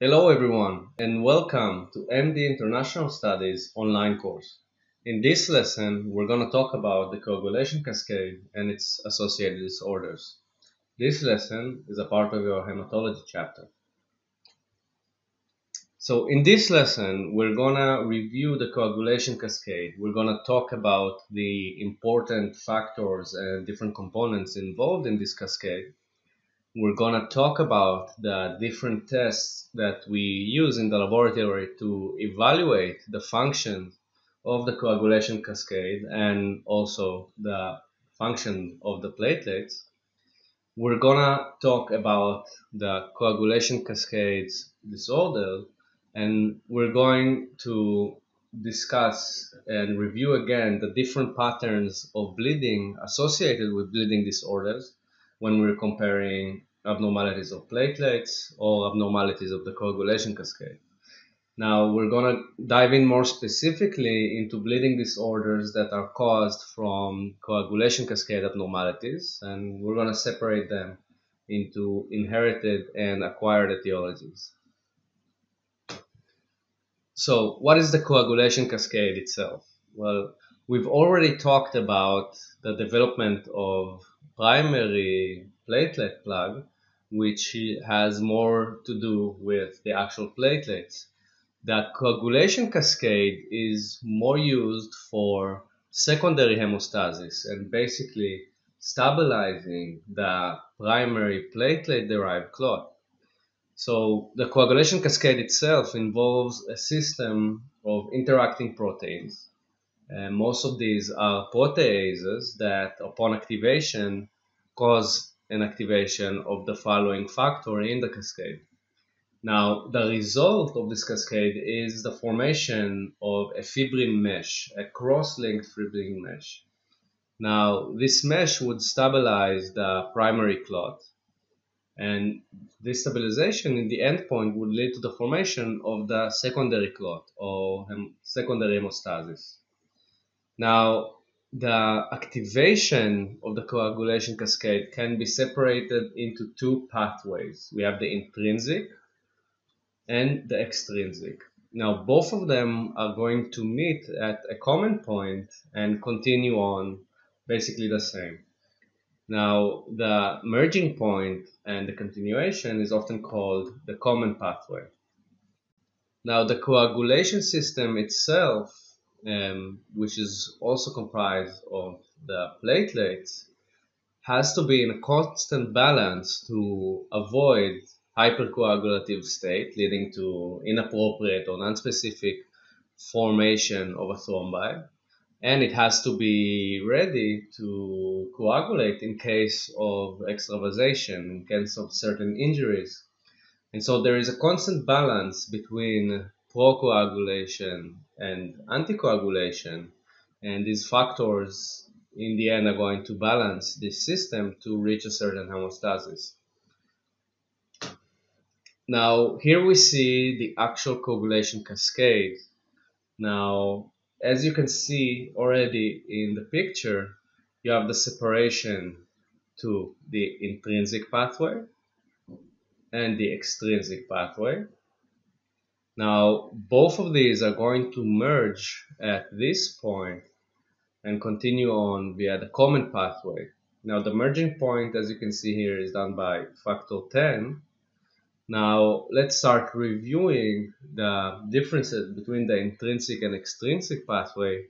Hello everyone and welcome to MD International Studies online course. In this lesson, we're going to talk about the coagulation cascade and its associated disorders. This lesson is a part of your hematology chapter. So in this lesson, we're going to review the coagulation cascade. We're going to talk about the important factors and different components involved in this cascade we're going to talk about the different tests that we use in the laboratory to evaluate the function of the coagulation cascade and also the function of the platelets. We're going to talk about the coagulation cascades disorder and we're going to discuss and review again the different patterns of bleeding associated with bleeding disorders when we're comparing abnormalities of platelets or abnormalities of the coagulation cascade. Now we're going to dive in more specifically into bleeding disorders that are caused from coagulation cascade abnormalities and we're going to separate them into inherited and acquired etiologies. So what is the coagulation cascade itself? Well, we've already talked about the development of primary platelet plug which has more to do with the actual platelets. The coagulation cascade is more used for secondary hemostasis and basically stabilizing the primary platelet derived clot. So the coagulation cascade itself involves a system of interacting proteins. And most of these are proteases that upon activation cause and activation of the following factor in the cascade. Now, the result of this cascade is the formation of a fibrin mesh, a cross-linked fibrin mesh. Now, this mesh would stabilize the primary clot, and this stabilization in the endpoint would lead to the formation of the secondary clot or secondary hemostasis. Now, the activation of the coagulation cascade can be separated into two pathways. We have the intrinsic and the extrinsic. Now, both of them are going to meet at a common point and continue on basically the same. Now, the merging point and the continuation is often called the common pathway. Now, the coagulation system itself um, which is also comprised of the platelets, has to be in a constant balance to avoid hypercoagulative state leading to inappropriate or non-specific formation of a thrombi and it has to be ready to coagulate in case of extravasation, in case of certain injuries. And so there is a constant balance between procoagulation and anticoagulation. And these factors in the end are going to balance this system to reach a certain hemostasis. Now, here we see the actual coagulation cascade. Now, as you can see already in the picture, you have the separation to the intrinsic pathway and the extrinsic pathway. Now, both of these are going to merge at this point and continue on via the common pathway. Now, the merging point, as you can see here, is done by factor 10. Now, let's start reviewing the differences between the intrinsic and extrinsic pathway,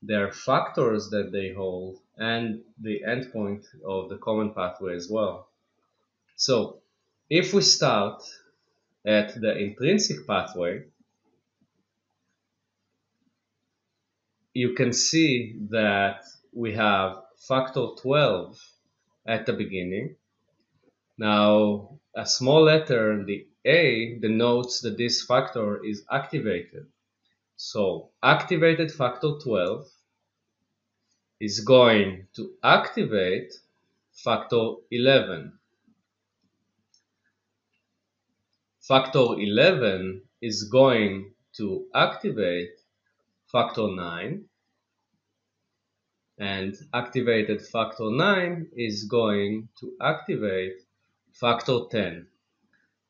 their factors that they hold, and the endpoint of the common pathway as well. So, if we start at the intrinsic pathway, you can see that we have factor 12 at the beginning. Now, a small letter, the A, denotes that this factor is activated. So, activated factor 12 is going to activate factor 11. Factor 11 is going to activate factor 9 and activated factor 9 is going to activate factor 10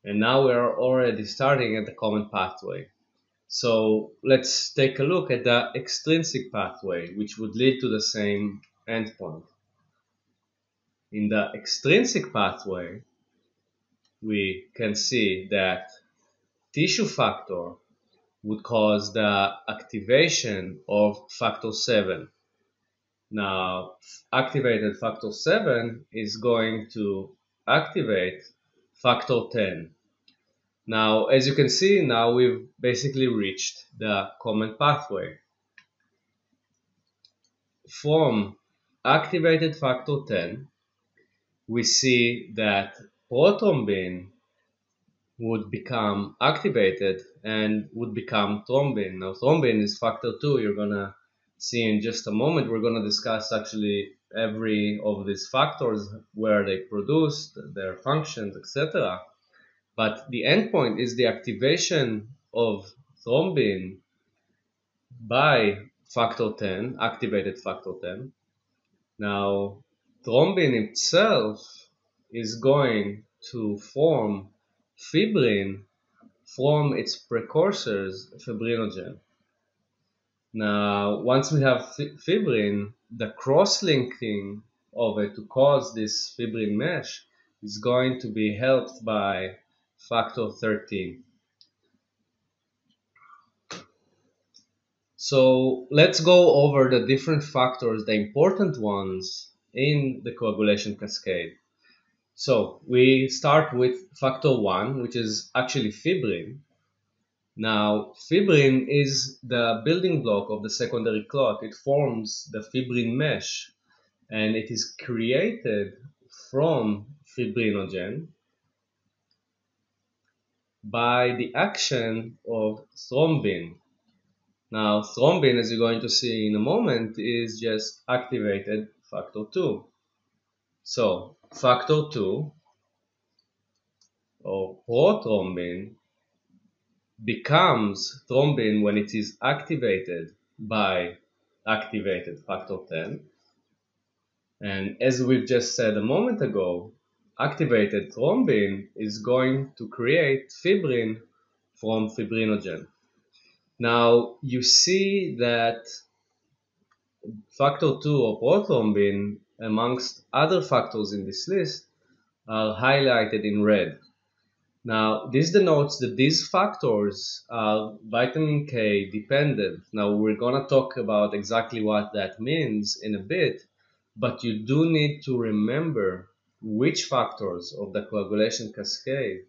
And now we are already starting at the common pathway. So let's take a look at the extrinsic pathway, which would lead to the same endpoint. In the extrinsic pathway, we can see that tissue factor would cause the activation of factor 7. Now, activated factor 7 is going to activate factor 10. Now, as you can see, now we've basically reached the common pathway. From activated factor 10, we see that prothrombin would become activated and would become thrombin. Now, thrombin is factor 2. You're going to see in just a moment. We're going to discuss actually every of these factors, where they produced, their functions, etc. But the endpoint is the activation of thrombin by factor 10, activated factor 10. Now, thrombin itself is going to form fibrin from its precursors, fibrinogen. Now, once we have fibrin, the cross-linking of it to cause this fibrin mesh is going to be helped by factor 13. So let's go over the different factors, the important ones in the coagulation cascade. So we start with factor 1, which is actually fibrin. Now, fibrin is the building block of the secondary clot. It forms the fibrin mesh and it is created from fibrinogen by the action of thrombin. Now, thrombin, as you're going to see in a moment, is just activated factor 2. So, factor 2 or prothrombin becomes thrombin when it is activated by activated factor 10. And as we've just said a moment ago, activated thrombin is going to create fibrin from fibrinogen. Now you see that factor 2 or prothrombin amongst other factors in this list are highlighted in red. Now this denotes that these factors are vitamin K dependent. Now we're gonna talk about exactly what that means in a bit, but you do need to remember which factors of the coagulation cascade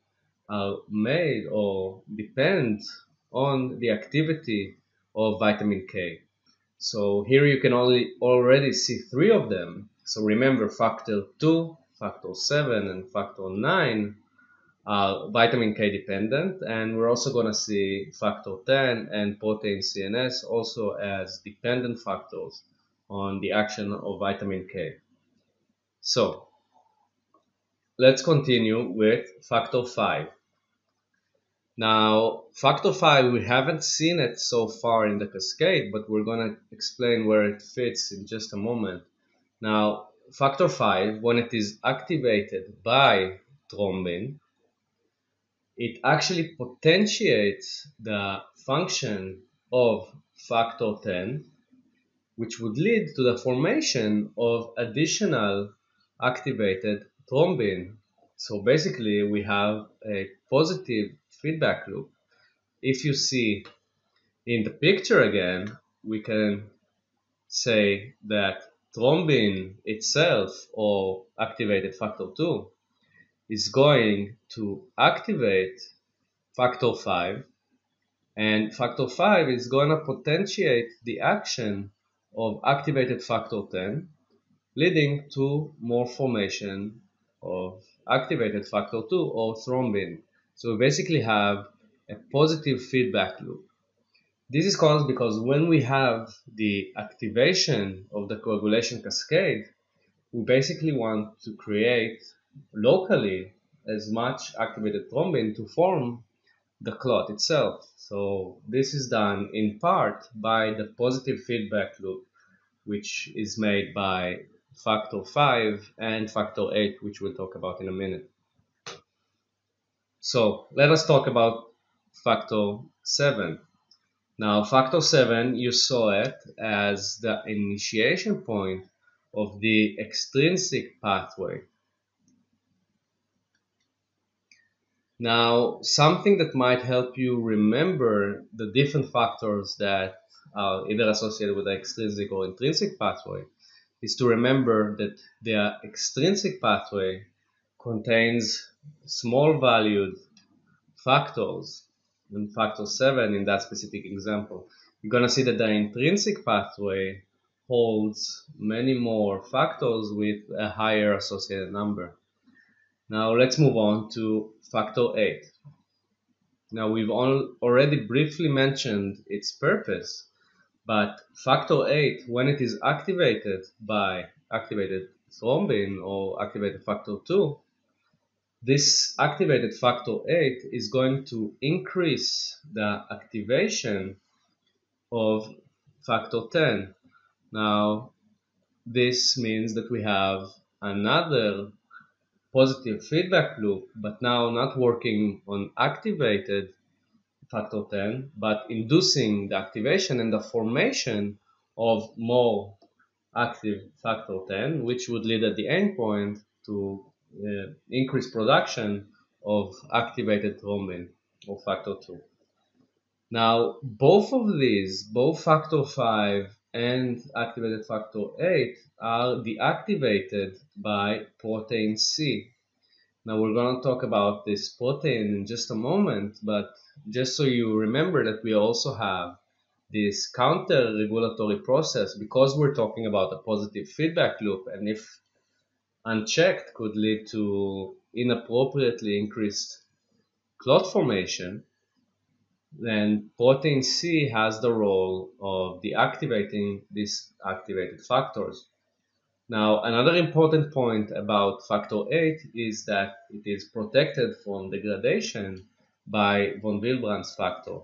are made or depend on the activity of vitamin K. So here you can only already see three of them. So remember factor 2, factor 7 and factor 9 are vitamin K dependent and we're also going to see factor 10 and protein C and S also as dependent factors on the action of vitamin K. So let's continue with factor 5. Now, factor 5, we haven't seen it so far in the cascade, but we're going to explain where it fits in just a moment. Now, factor 5, when it is activated by thrombin, it actually potentiates the function of factor 10, which would lead to the formation of additional activated thrombin. So basically we have a positive feedback loop. If you see in the picture again, we can say that thrombin itself or activated factor 2 is going to activate factor 5 and factor 5 is going to potentiate the action of activated factor 10 leading to more formation of activated factor 2 or thrombin. So we basically have a positive feedback loop. This is caused because when we have the activation of the coagulation cascade, we basically want to create locally as much activated thrombin to form the clot itself. So this is done in part by the positive feedback loop, which is made by factor 5 and factor 8, which we'll talk about in a minute. So let us talk about factor 7. Now factor 7, you saw it as the initiation point of the extrinsic pathway. Now, something that might help you remember the different factors that are either associated with the extrinsic or intrinsic pathway is to remember that the extrinsic pathway contains small valued factors and factor 7 in that specific example. You're going to see that the intrinsic pathway holds many more factors with a higher associated number. Now let's move on to factor 8. Now we've already briefly mentioned its purpose, but factor 8, when it is activated by activated thrombin or activated factor 2, this activated factor 8 is going to increase the activation of factor 10. Now, this means that we have another positive feedback loop, but now not working on activated factor 10, but inducing the activation and the formation of more active factor 10, which would lead at the endpoint to uh, increase production of activated thrombin or factor 2. Now, both of these, both factor 5 and activated factor 8 are deactivated by protein C. Now we're going to talk about this protein in just a moment, but just so you remember that we also have this counter regulatory process because we're talking about a positive feedback loop and if unchecked could lead to inappropriately increased clot formation then protein C has the role of deactivating these activated factors. Now, another important point about factor 8 is that it is protected from degradation by von Willebrand's factor.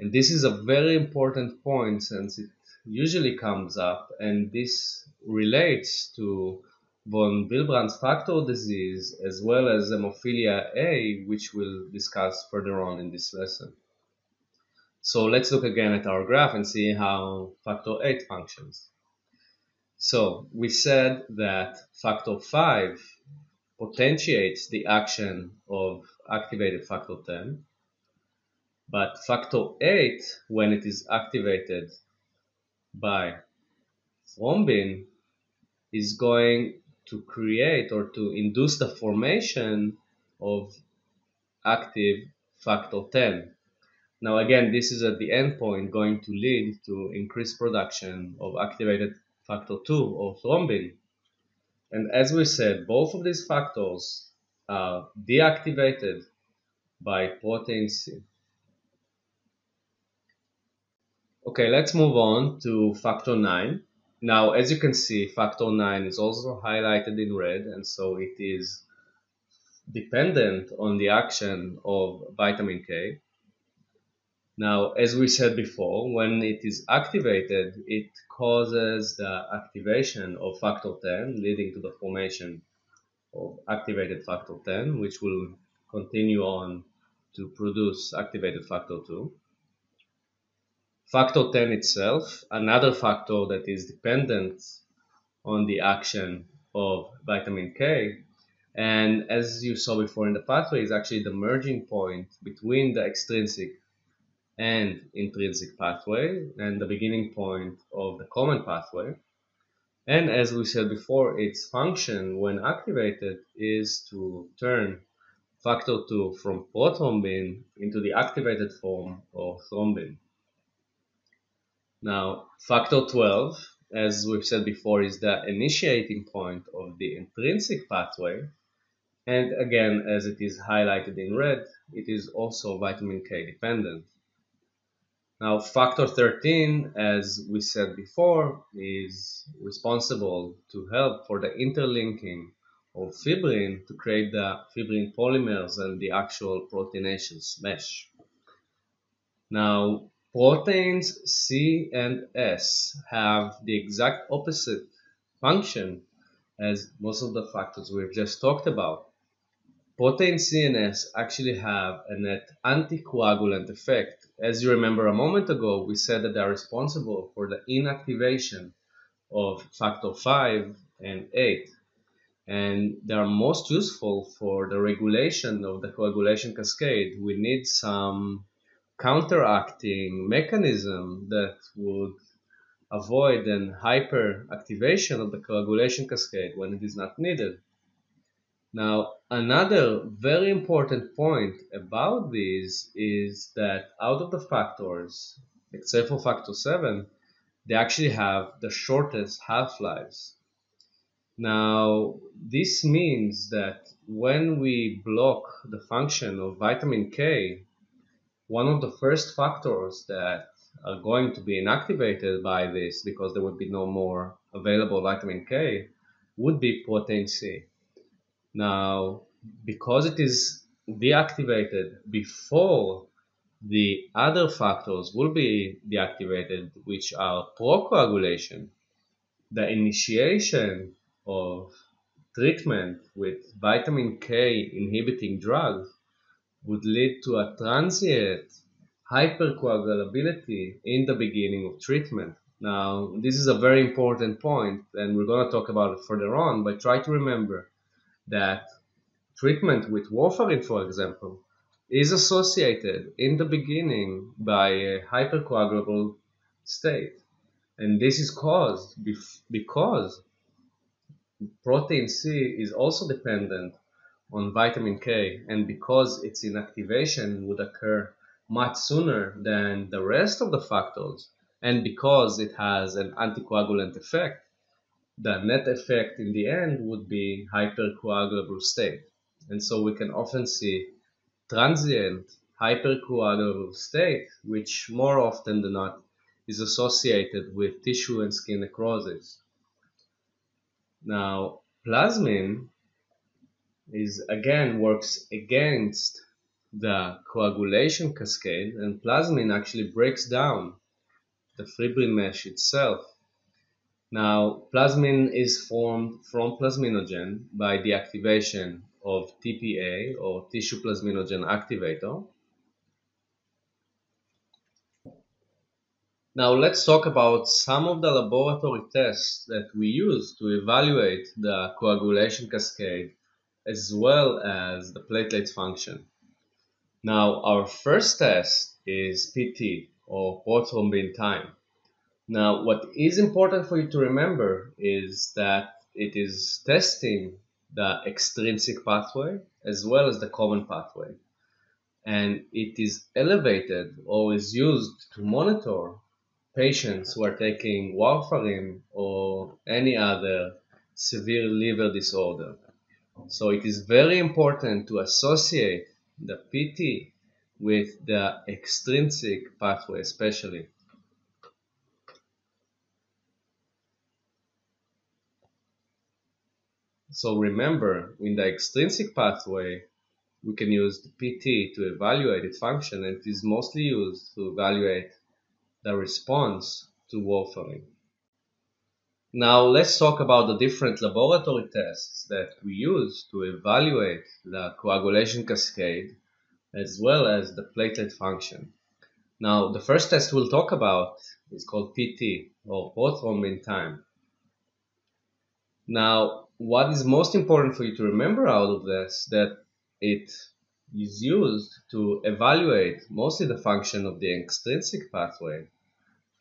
And this is a very important point since it usually comes up and this relates to von Willebrand's factor disease as well as hemophilia A, which we'll discuss further on in this lesson. So let's look again at our graph and see how factor 8 functions. So we said that factor 5 potentiates the action of activated factor 10, but factor 8, when it is activated by thrombin, is going to create or to induce the formation of active factor 10. Now again, this is at the endpoint going to lead to increased production of activated factor 2 or thrombin. And as we said, both of these factors are deactivated by protein C. Okay, let's move on to factor 9. Now, as you can see, factor 9 is also highlighted in red, and so it is dependent on the action of vitamin K. Now, as we said before, when it is activated, it causes the activation of factor 10, leading to the formation of activated factor 10, which will continue on to produce activated factor 2. Factor 10 itself, another factor that is dependent on the action of vitamin K, and as you saw before in the pathway, is actually the merging point between the extrinsic and intrinsic pathway and the beginning point of the common pathway. And as we said before, its function when activated is to turn factor 2 from prothrombin into the activated form of thrombin. Now, factor 12, as we've said before, is the initiating point of the intrinsic pathway. And again, as it is highlighted in red, it is also vitamin K dependent. Now, factor 13, as we said before, is responsible to help for the interlinking of fibrin to create the fibrin polymers and the actual proteinaceous mesh. Now, proteins C and S have the exact opposite function as most of the factors we've just talked about. protein C and S actually have a net anticoagulant effect. As you remember a moment ago, we said that they are responsible for the inactivation of factor 5 and 8 and they are most useful for the regulation of the coagulation cascade. We need some counteracting mechanism that would avoid an hyperactivation of the coagulation cascade when it is not needed. Now, another very important point about these is that out of the factors, except for factor 7, they actually have the shortest half-lives. Now, this means that when we block the function of vitamin K, one of the first factors that are going to be inactivated by this because there would be no more available vitamin K would be protein C. Now, because it is deactivated before the other factors will be deactivated, which are procoagulation, the initiation of treatment with vitamin K inhibiting drugs would lead to a transient hypercoagulability in the beginning of treatment. Now, this is a very important point, and we're going to talk about it further on, but try to remember that treatment with warfarin, for example, is associated in the beginning by a hypercoagulable state. And this is caused because protein C is also dependent on vitamin K, and because its inactivation would occur much sooner than the rest of the factors, and because it has an anticoagulant effect, the net effect in the end would be hypercoagulable state. And so we can often see transient hypercoagulable state, which more often than not is associated with tissue and skin necrosis. Now, plasmin is again works against the coagulation cascade and plasmin actually breaks down the fibrin mesh itself. Now, plasmin is formed from plasminogen by the activation of TPA or tissue plasminogen activator Now let's talk about some of the laboratory tests that we use to evaluate the coagulation cascade as well as the platelet function. Now our first test is PT or prothrombin time. Now what is important for you to remember is that it is testing the extrinsic pathway as well as the common pathway and it is elevated or is used to monitor patients who are taking warfarin or any other severe liver disorder. So it is very important to associate the PT with the extrinsic pathway especially. So remember, in the extrinsic pathway, we can use the PT to evaluate its function and it is mostly used to evaluate the response to warfarin. Now let's talk about the different laboratory tests that we use to evaluate the coagulation cascade as well as the platelet function. Now the first test we'll talk about is called PT or prothrombin time. Now what is most important for you to remember out of this that it is used to evaluate mostly the function of the extrinsic pathway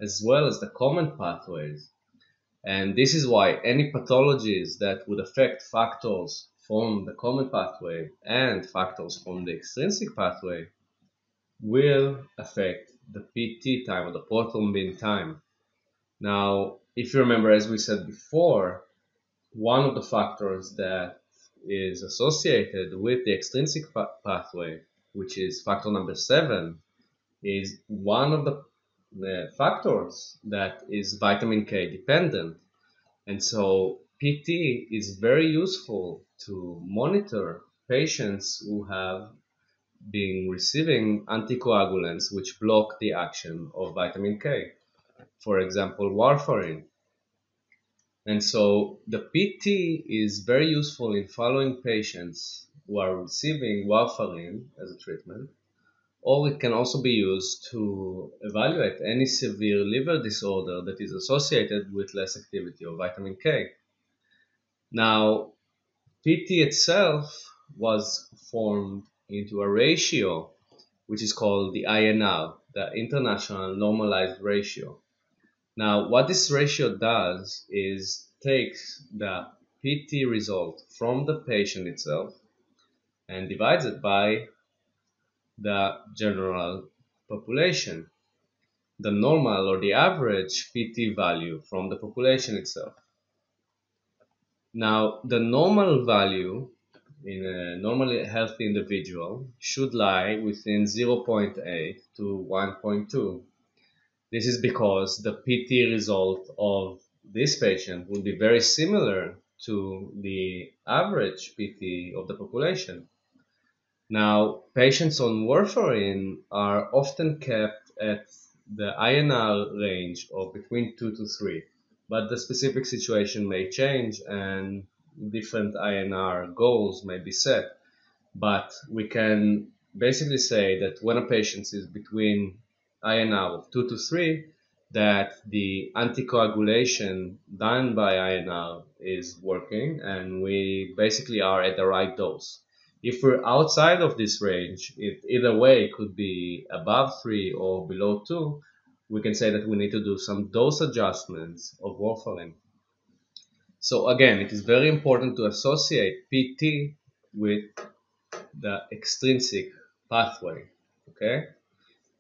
as well as the common pathways. And this is why any pathologies that would affect factors from the common pathway and factors from the extrinsic pathway will affect the PT time or the prothrombin time. Now, if you remember, as we said before, one of the factors that is associated with the extrinsic pathway, which is factor number seven, is one of the, the factors that is vitamin K dependent. And so PT is very useful to monitor patients who have been receiving anticoagulants which block the action of vitamin K. For example, warfarin. And so the PT is very useful in following patients who are receiving warfarin as a treatment, or it can also be used to evaluate any severe liver disorder that is associated with less activity of vitamin K. Now, PT itself was formed into a ratio which is called the INR, the International Normalized Ratio. Now, what this ratio does is takes the PT result from the patient itself and divides it by the general population, the normal or the average PT value from the population itself. Now, the normal value in a normally healthy individual should lie within 0.8 to 1.2. This is because the PT result of this patient would be very similar to the average PT of the population. Now, patients on warfarin are often kept at the INR range of between 2 to 3, but the specific situation may change and different INR goals may be set. But we can basically say that when a patient is between INR of 2 to 3, that the anticoagulation done by INR is working and we basically are at the right dose. If we're outside of this range, it either way could be above 3 or below 2, we can say that we need to do some dose adjustments of warfarin. So again, it is very important to associate PT with the extrinsic pathway, okay?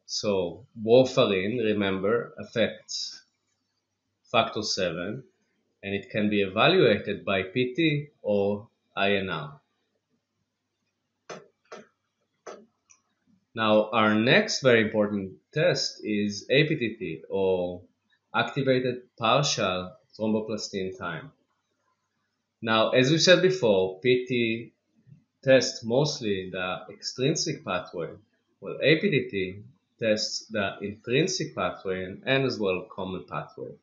So warfarin, remember, affects factor 7 and it can be evaluated by PT or INR. Now our next very important test is APTT or activated partial thromboplastin time. Now as we said before, PT tests mostly the extrinsic pathway, while APTT tests the intrinsic pathway and, and as well common pathway.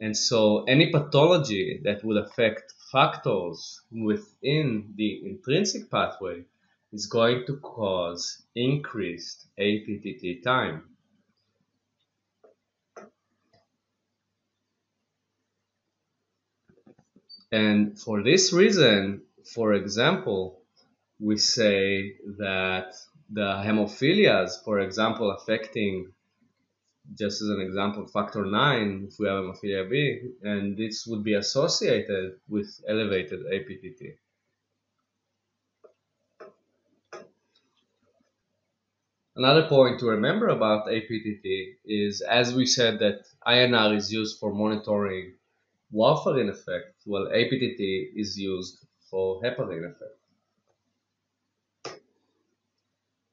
And so any pathology that would affect factors within the intrinsic pathway is going to cause increased APTT time. And for this reason, for example, we say that the hemophilias, for example, affecting, just as an example, factor 9, if we have hemophilia B, and this would be associated with elevated APTT. Another point to remember about APTT is, as we said, that INR is used for monitoring warfarin effect, while APTT is used for heparin effect.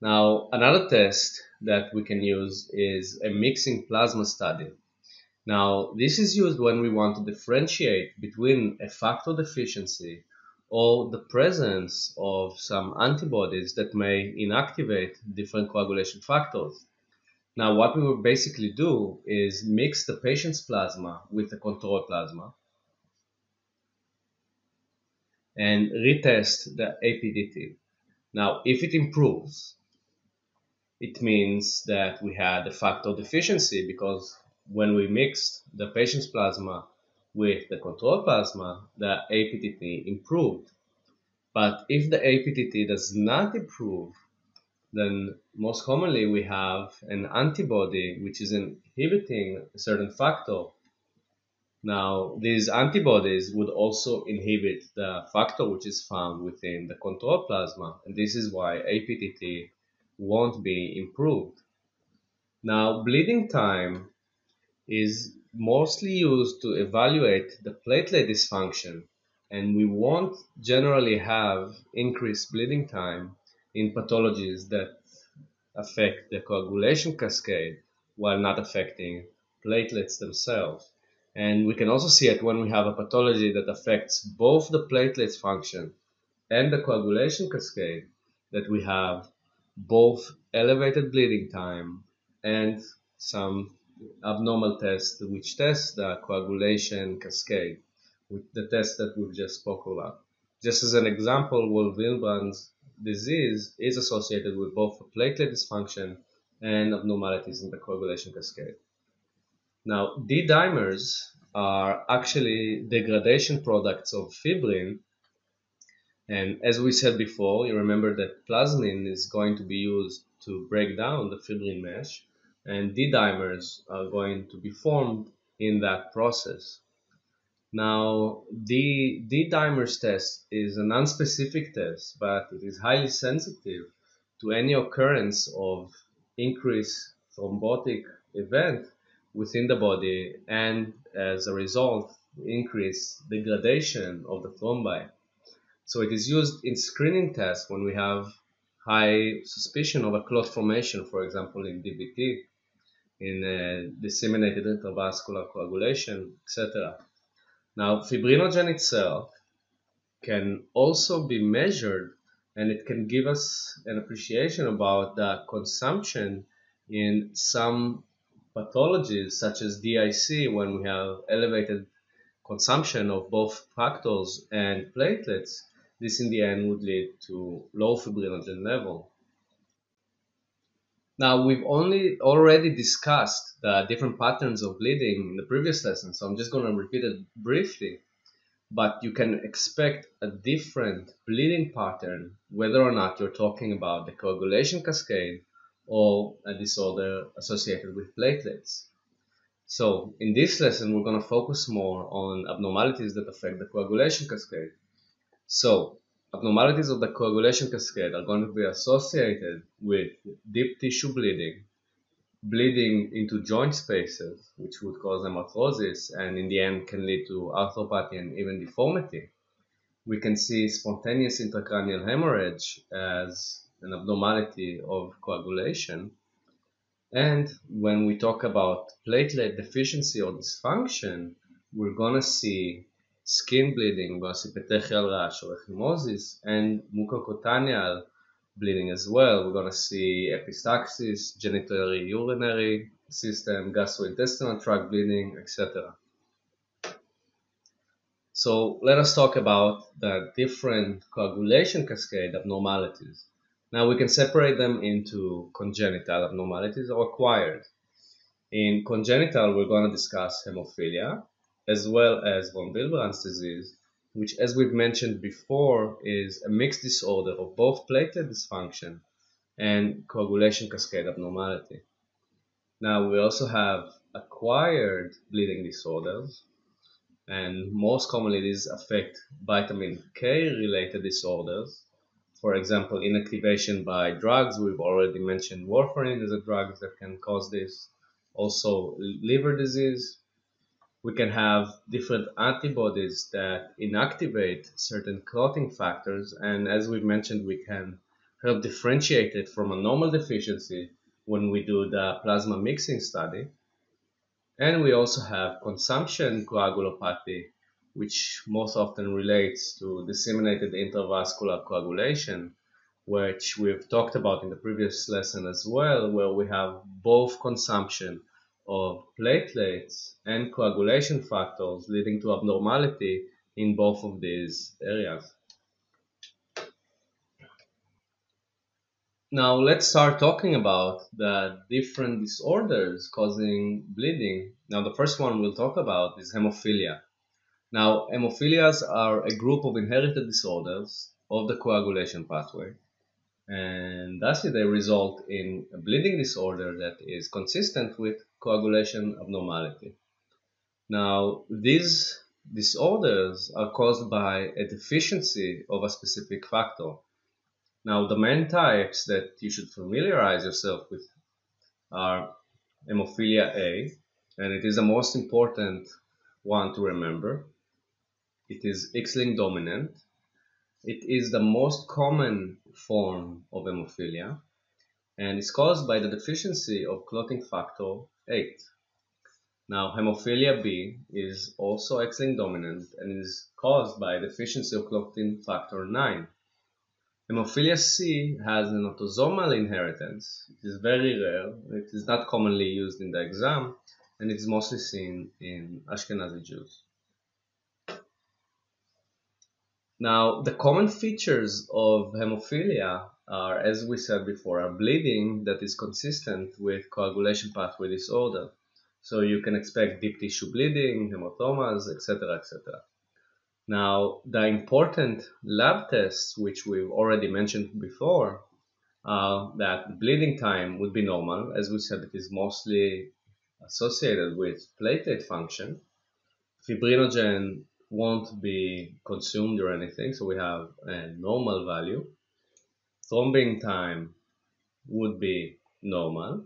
Now, another test that we can use is a mixing plasma study. Now, this is used when we want to differentiate between a factor deficiency or the presence of some antibodies that may inactivate different coagulation factors. Now, what we will basically do is mix the patient's plasma with the control plasma and retest the APTT. Now, if it improves, it means that we had a factor deficiency because when we mixed the patient's plasma with the control plasma, the APTT improved. But if the APTT does not improve, then most commonly we have an antibody which is inhibiting a certain factor. Now, these antibodies would also inhibit the factor which is found within the control plasma, and this is why APTT won't be improved. Now, bleeding time is mostly used to evaluate the platelet dysfunction, and we won't generally have increased bleeding time in pathologies that affect the coagulation cascade while not affecting platelets themselves. And we can also see it when we have a pathology that affects both the platelets function and the coagulation cascade that we have both elevated bleeding time and some abnormal tests which test the coagulation cascade, with the test that we've just spoke about. Just as an example, von Willebrand's disease is associated with both platelet dysfunction and abnormalities in the coagulation cascade. Now, D-dimers are actually degradation products of fibrin. And as we said before, you remember that plasmin is going to be used to break down the fibrin mesh, and D-dimers are going to be formed in that process. Now, the D-dimers test is a non-specific test, but it is highly sensitive to any occurrence of increased thrombotic event within the body and as a result increase degradation of the thrombi. So it is used in screening tests when we have high suspicion of a clot formation, for example in DVT, in uh, disseminated intravascular coagulation, etc. Now fibrinogen itself can also be measured and it can give us an appreciation about the consumption in some pathologies such as DIC when we have elevated consumption of both factors and platelets, this in the end would lead to low fibrinogen level. Now we've only already discussed the different patterns of bleeding in the previous lesson, so I'm just going to repeat it briefly. But you can expect a different bleeding pattern whether or not you're talking about the coagulation cascade or a disorder associated with platelets. So in this lesson, we're going to focus more on abnormalities that affect the coagulation cascade. So abnormalities of the coagulation cascade are going to be associated with deep tissue bleeding, bleeding into joint spaces, which would cause hemarthrosis and in the end can lead to arthropathy and even deformity. We can see spontaneous intracranial hemorrhage as an abnormality of coagulation. And when we talk about platelet deficiency or dysfunction, we're going to see skin bleeding, we're going to see petechial rash or ecchymosis, and mucocutaneal bleeding as well. We're going to see epistaxis, genitourinary urinary system, gastrointestinal tract bleeding, etc. So let us talk about the different coagulation cascade abnormalities. Now we can separate them into congenital abnormalities or acquired. In congenital, we're going to discuss hemophilia as well as von Willebrand's disease, which, as we've mentioned before, is a mixed disorder of both platelet dysfunction and coagulation cascade abnormality. Now we also have acquired bleeding disorders, and most commonly these affect vitamin K related disorders for example, inactivation by drugs. We've already mentioned warfarin is a drug that can cause this. Also, liver disease. We can have different antibodies that inactivate certain clotting factors, and as we've mentioned, we can help differentiate it from a normal deficiency when we do the plasma mixing study. And we also have consumption coagulopathy, which most often relates to disseminated intravascular coagulation, which we've talked about in the previous lesson as well, where we have both consumption of platelets and coagulation factors leading to abnormality in both of these areas. Now let's start talking about the different disorders causing bleeding. Now the first one we'll talk about is hemophilia. Now, hemophilias are a group of inherited disorders of the coagulation pathway, and thus they result in a bleeding disorder that is consistent with coagulation abnormality. Now, these disorders are caused by a deficiency of a specific factor. Now, the main types that you should familiarize yourself with are hemophilia A, and it is the most important one to remember. It is X-linked dominant. It is the most common form of hemophilia and is caused by the deficiency of clotting factor 8. Now, hemophilia B is also X-linked dominant and is caused by deficiency of clotting factor 9. Hemophilia C has an autosomal inheritance. It is very rare. It is not commonly used in the exam and it is mostly seen in Ashkenazi Jews. Now, the common features of hemophilia are, as we said before, are bleeding that is consistent with coagulation pathway disorder. So you can expect deep tissue bleeding, hematomas, etc., etc. Now, the important lab tests, which we've already mentioned before, that bleeding time would be normal. As we said, it is mostly associated with platelet function. Fibrinogen won't be consumed or anything, so we have a normal value. Thrombin time would be normal.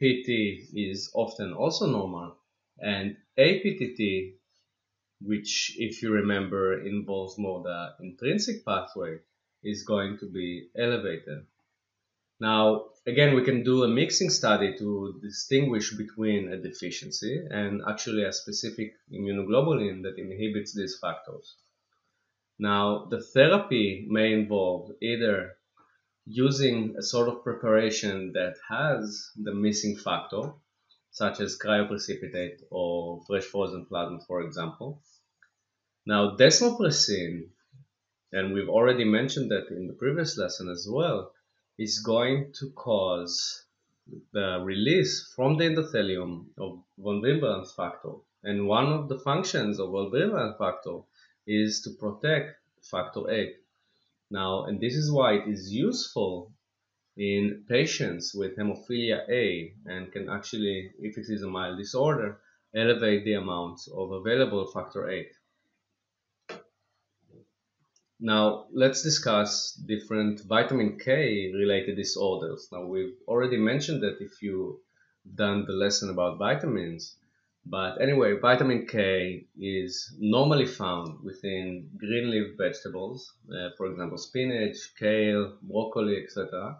PT is often also normal, and APTT, which, if you remember, involves more the intrinsic pathway, is going to be elevated. Now, again, we can do a mixing study to distinguish between a deficiency and actually a specific immunoglobulin that inhibits these factors. Now, the therapy may involve either using a sort of preparation that has the missing factor, such as cryoprecipitate or fresh frozen plasma, for example. Now, desmopressin, and we've already mentioned that in the previous lesson as well, is going to cause the release from the endothelium of von Willebrand factor. And one of the functions of von Willebrand factor is to protect factor 8. Now, and this is why it is useful in patients with hemophilia A and can actually, if it is a mild disorder, elevate the amounts of available factor 8. Now, let's discuss different vitamin K related disorders. Now, we've already mentioned that if you've done the lesson about vitamins, but anyway, vitamin K is normally found within green leaf vegetables, uh, for example, spinach, kale, broccoli, etc.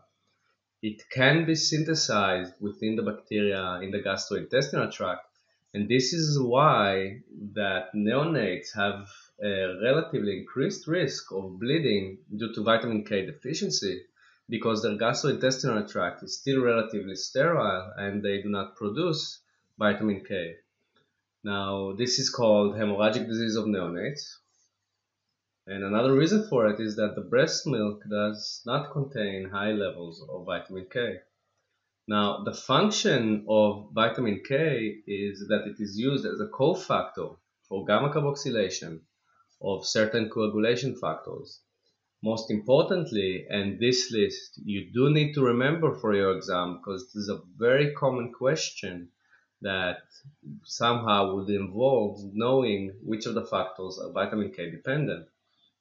It can be synthesized within the bacteria in the gastrointestinal tract, and this is why that neonates have a relatively increased risk of bleeding due to vitamin K deficiency because their gastrointestinal tract is still relatively sterile and they do not produce vitamin K. Now, this is called hemorrhagic disease of neonates. And another reason for it is that the breast milk does not contain high levels of vitamin K. Now, the function of vitamin K is that it is used as a cofactor for gamma carboxylation of certain coagulation factors. Most importantly, and this list you do need to remember for your exam because this is a very common question that somehow would involve knowing which of the factors are vitamin K dependent.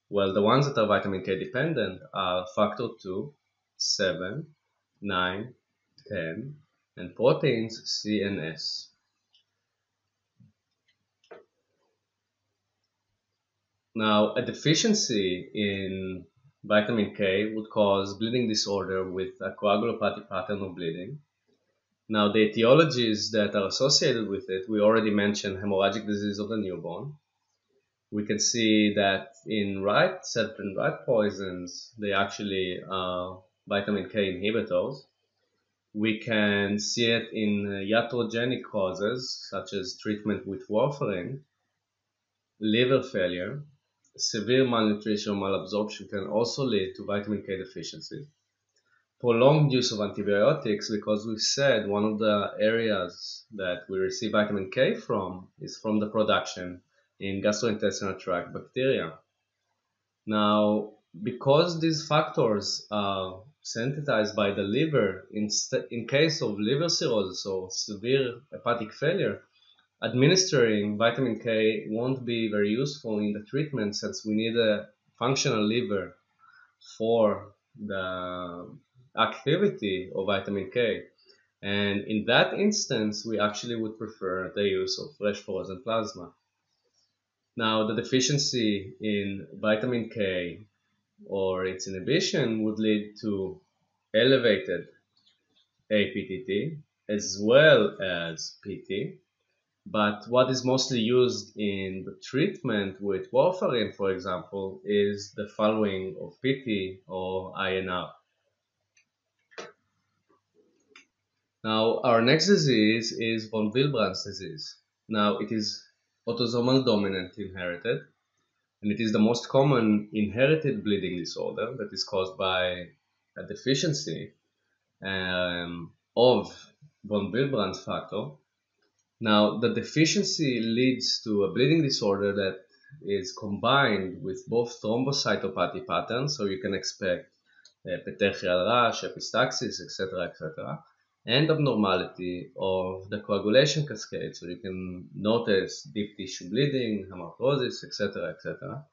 Well, the ones that are vitamin K dependent are factor 2, 7, 9, 10, and proteins C and S. Now, a deficiency in vitamin K would cause bleeding disorder with a coagulopathy pattern of bleeding. Now, the etiologies that are associated with it, we already mentioned hemorrhagic disease of the newborn. We can see that in right certain rat poisons, they actually are vitamin K inhibitors. We can see it in iatrogenic causes, such as treatment with warfarin, liver failure, severe malnutrition or malabsorption can also lead to vitamin K deficiency. Prolonged use of antibiotics, because we said one of the areas that we receive vitamin K from is from the production in gastrointestinal tract bacteria. Now, because these factors are synthesized by the liver in, in case of liver cirrhosis or severe hepatic failure, administering vitamin K won't be very useful in the treatment since we need a functional liver for the activity of vitamin K. And in that instance, we actually would prefer the use of fresh frozen plasma. Now, the deficiency in vitamin K or its inhibition would lead to elevated APTT as well as PT but what is mostly used in the treatment with warfarin, for example, is the following of PT or INR. Now, our next disease is von Willebrand's disease. Now, it is autosomal dominant inherited, and it is the most common inherited bleeding disorder that is caused by a deficiency um, of von Willebrand's factor. Now, the deficiency leads to a bleeding disorder that is combined with both thrombocytopathy patterns, so you can expect uh, petechial rash, epistaxis, etc., etc., and abnormality of the coagulation cascade. So you can notice deep tissue bleeding, hemarthrosis, etc., etc.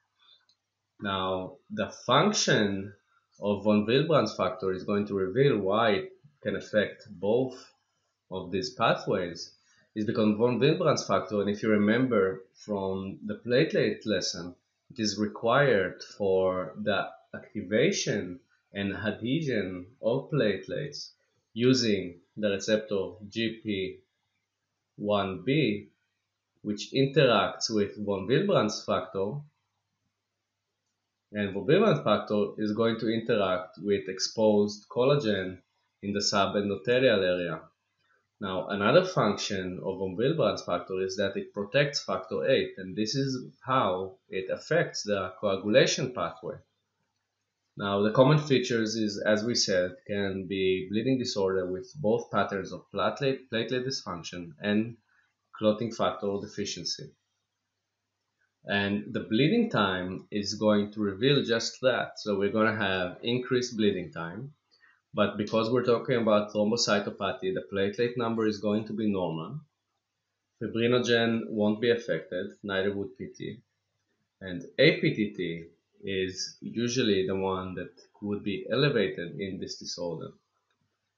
Now, the function of von Willebrand's factor is going to reveal why it can affect both of these pathways is because von Willebrand's factor, and if you remember from the platelet lesson, it is required for the activation and adhesion of platelets using the receptor GP1B, which interacts with von Willebrand's factor, and von Willebrand factor is going to interact with exposed collagen in the subendothelial area. Now, another function of von Willebrand's factor is that it protects factor VIII, and this is how it affects the coagulation pathway. Now, the common features is, as we said, can be bleeding disorder with both patterns of platelet, platelet dysfunction and clotting factor deficiency. And the bleeding time is going to reveal just that. So we're going to have increased bleeding time, but because we're talking about thrombocytopathy, the platelet number is going to be normal. Fibrinogen won't be affected, neither would PT. And APTT is usually the one that would be elevated in this disorder.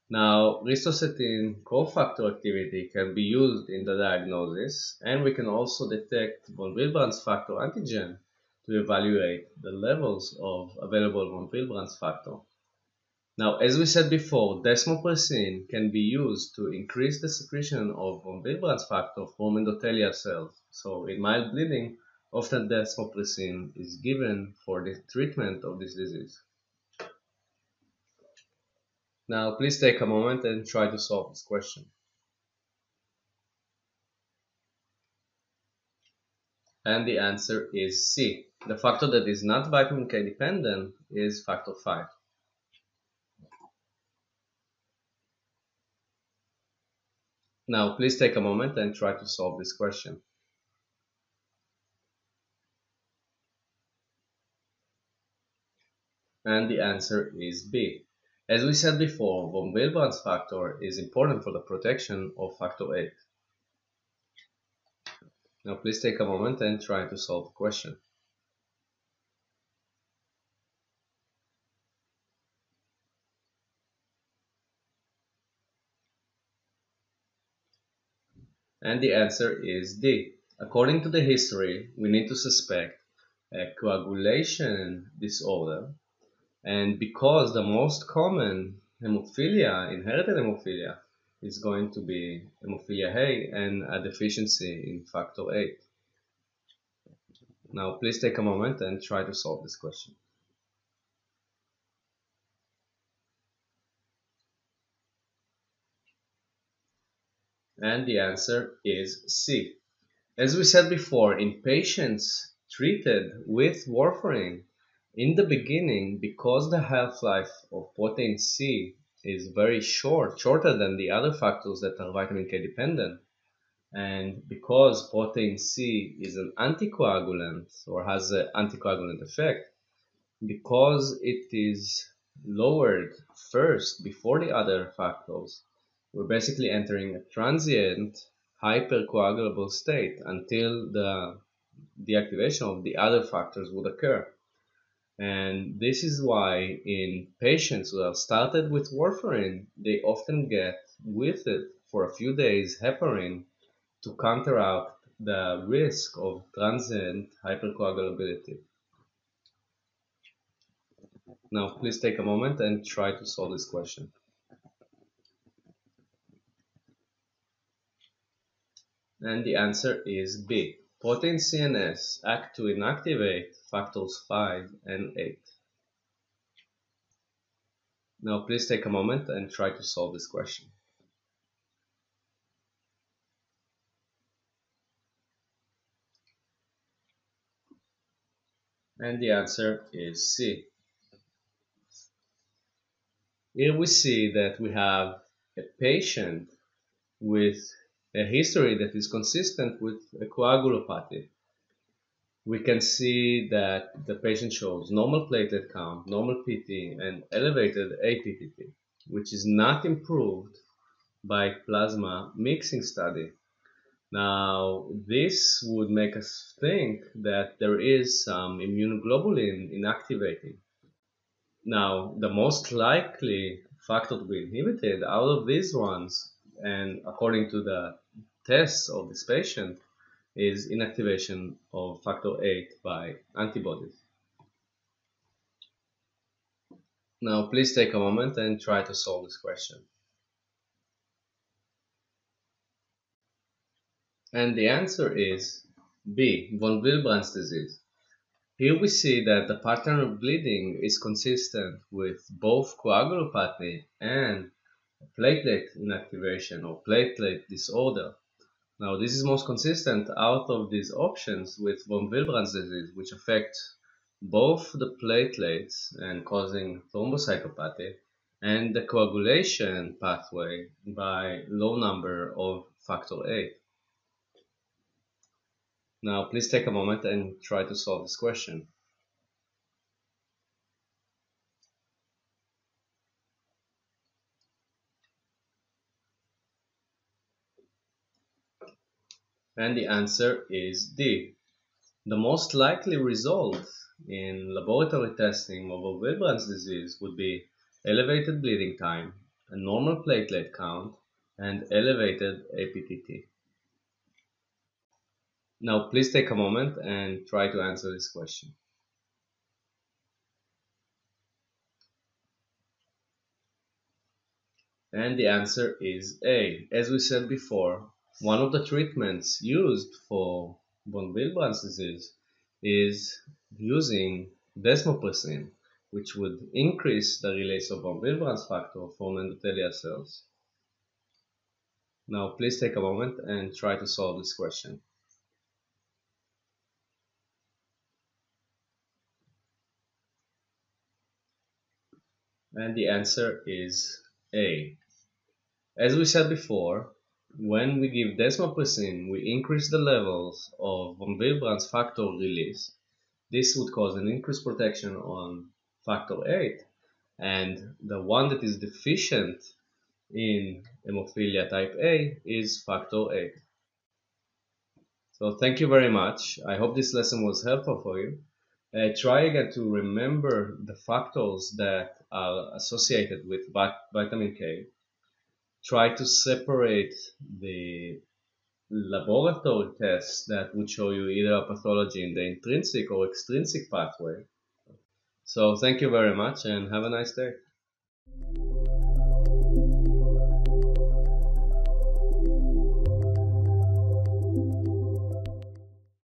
Now, ristocetin cofactor activity can be used in the diagnosis, and we can also detect von Willebrand's factor antigen to evaluate the levels of available von Willebrand's factor. Now, as we said before, desmopressin can be used to increase the secretion of von Willebrand's factor from endothelial cells. So, in mild bleeding, Often desmopressin is given for the treatment of this disease. Now please take a moment and try to solve this question. And the answer is C. The factor that is not vitamin K dependent is factor 5. Now please take a moment and try to solve this question. and the answer is B. As we said before, von Willebrand's factor is important for the protection of factor VIII. Now please take a moment and try to solve the question. And the answer is D. According to the history, we need to suspect a coagulation disorder and because the most common hemophilia, inherited hemophilia, is going to be hemophilia A and a deficiency in factor VIII. Now please take a moment and try to solve this question. And the answer is C. As we said before, in patients treated with warfarin, in the beginning, because the half-life of protein C is very short, shorter than the other factors that are vitamin K dependent, and because protein C is an anticoagulant or has an anticoagulant effect, because it is lowered first before the other factors, we're basically entering a transient hypercoagulable state until the deactivation of the other factors would occur. And this is why in patients who have started with warfarin, they often get with it for a few days heparin to counteract the risk of transient hypercoagulability. Now please take a moment and try to solve this question. And the answer is B. Protein C and S act to inactivate factors 5 and 8. Now please take a moment and try to solve this question. And the answer is C. Here we see that we have a patient with a history that is consistent with a coagulopathy. We can see that the patient shows normal platelet count, normal PT, and elevated APTT, which is not improved by plasma mixing study. Now, this would make us think that there is some immunoglobulin inactivating. Now, the most likely factor to be inhibited out of these ones, and according to the tests of this patient, is inactivation of factor 8 by antibodies. Now, please take a moment and try to solve this question. And the answer is B. Von Willebrand's disease. Here we see that the pattern of bleeding is consistent with both coagulopathy and platelet inactivation or platelet disorder. Now this is most consistent out of these options with von Willebrand's disease which affects both the platelets and causing thrombocytopathy and the coagulation pathway by low number of factor 8. Now please take a moment and try to solve this question. And the answer is D. The most likely result in laboratory testing of Willebrand's disease would be elevated bleeding time, a normal platelet count, and elevated APTT. Now please take a moment and try to answer this question. And the answer is A. As we said before, one of the treatments used for von Willebrand's disease is using desmopressin, which would increase the release of von Willebrand's factor from endothelial cells. Now please take a moment and try to solve this question. And the answer is A. As we said before, when we give desmopressin, we increase the levels of von Willebrand's factor release. This would cause an increased protection on factor 8, and the one that is deficient in hemophilia type A is factor 8. So thank you very much. I hope this lesson was helpful for you. Uh, try again to remember the factors that are associated with vitamin K. Try to separate the laboratory tests that would show you either a pathology in the intrinsic or extrinsic pathway. So thank you very much and have a nice day.